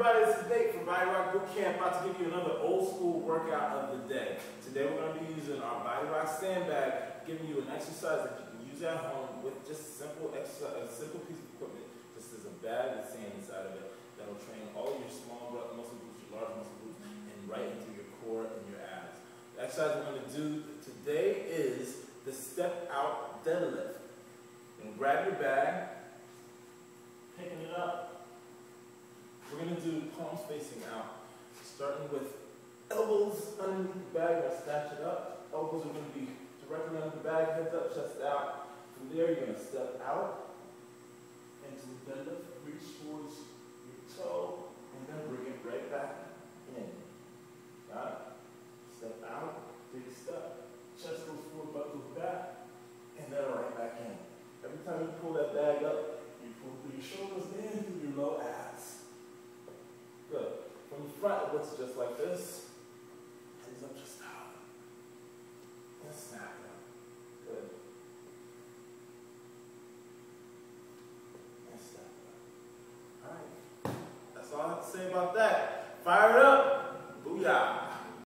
everybody? It's Nate from Bodyrock Bootcamp. About to give you another old school workout of the day. Today we're going to be using our Bodyrock sandbag, giving you an exercise that you can use at home with just simple exercise, a simple piece of equipment. Just as a bag with sand inside of it that'll train all your small muscle groups, your large muscle groups, and right into your core and your abs. The exercise we're going to do today is the step out deadlift. And grab your bag, picking it up. We're going to do palms facing out, starting with elbows underneath the bag. We're going to snatch it up. Elbows are going to be directly under the bag, heads up, chest out. From there, you're going to step out into the deadlift, reach towards your toe, and then bring it right back in. Got it? Step out, big step. Chest goes forward, butt goes back, and then right back in. Every time you pull that bag up, you pull through your shoulders and through your low abs. Good. Front, it looks just like this. Hands up just out. And snap it Good. And snap it All right. That's all I have to say about that. Fire it up. Booyah.